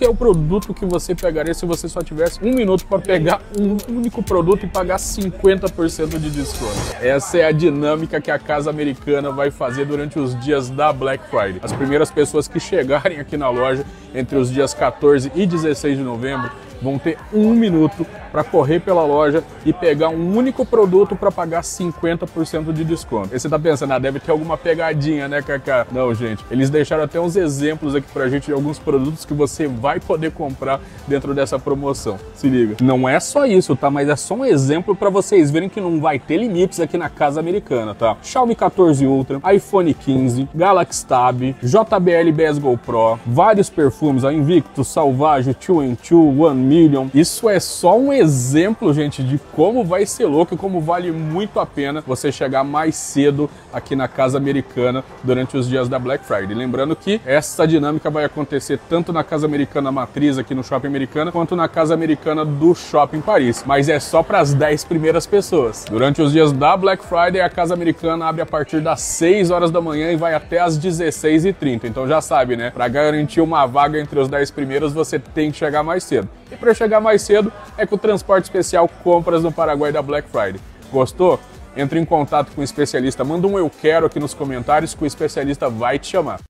que é o produto que você pegaria se você só tivesse um minuto para pegar um único produto e pagar 50% de desconto. Essa é a dinâmica que a Casa Americana vai fazer durante os dias da Black Friday. As primeiras pessoas que chegarem aqui na loja entre os dias 14 e 16 de novembro vão ter um minuto para correr pela loja e pegar um único produto para pagar 50% de desconto. E você tá pensando, ah, deve ter alguma pegadinha, né, Kaká? Não, gente. Eles deixaram até uns exemplos aqui pra gente de alguns produtos que você vai poder comprar dentro dessa promoção. Se liga. Não é só isso, tá? Mas é só um exemplo para vocês verem que não vai ter limites aqui na casa americana, tá? Xiaomi 14 Ultra, iPhone 15, Galaxy Tab, JBL Go Pro, vários perfumes, a Invictus, Salvage, 2 2, One Million. Isso é só um exemplo, gente, de como vai ser louco e como vale muito a pena você chegar mais cedo aqui na Casa Americana durante os dias da Black Friday. Lembrando que essa dinâmica vai acontecer tanto na Casa Americana Matriz aqui no Shopping Americana, quanto na Casa Americana do Shopping Paris. Mas é só para as 10 primeiras pessoas. Durante os dias da Black Friday, a Casa Americana abre a partir das 6 horas da manhã e vai até as 16h30. Então já sabe, né? Para garantir uma vaga entre os 10 primeiros, você tem que chegar mais cedo. E para chegar mais cedo é com o transporte especial Compras no Paraguai da Black Friday. Gostou? Entre em contato com o especialista, manda um eu quero aqui nos comentários que o especialista vai te chamar.